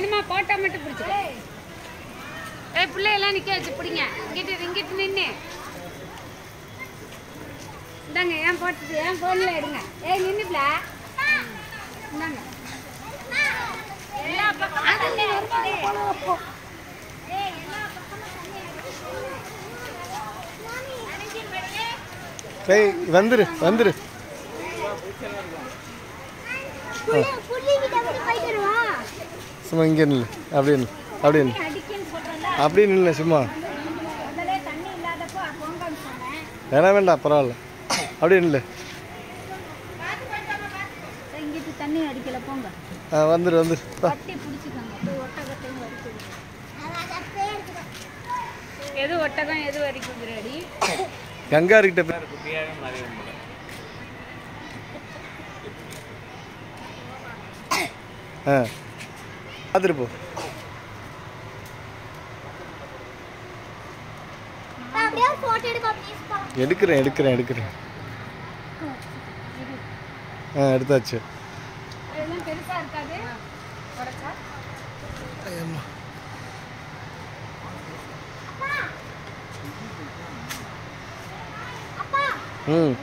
வேணுமா? போட்டோ மட்டும் பிடிச்சிக்க. ஏய் பிள்ளையெல்லாம் நிக்க வச்சு பிடிங்க. இங்கிட்டு இங்கிட்டு நின்று இந்தாங்க ஏன் போட்டு ஏன் ஃபோனில் எடுங்க. ஏய் நின்றுப்ல இந்தாங்க. எல்லா. ஏய், வந்துரு வந்துரு. சும்மா இங்கே நில்லு. அடிக்குன்னு சொல்றேன்ல, அப்படியே நில்லு. சும்மா முதல்ல தண்ணி இல்லாதப்போ போங்கன்னு சொன்னேன். வேணாம் வேண்டாம் பரவாயில்ல. அடிக்கல போங்க ஆ வந்துரு வந்துரு. வா. கட்டி பிடிச்சிக்கோங்க போய் ஒட்டகத்தையும் வரைக்கும் எது ஒட்டகம் எது வரைக்கும் கங்காருக்கிட்ட ஆ. பார்த்துட்டு போ. எடுக்கிறேன் எடுக்கிறேன் எடுக்கிறேன். ஆ எடுத்தாச்சு. ம்.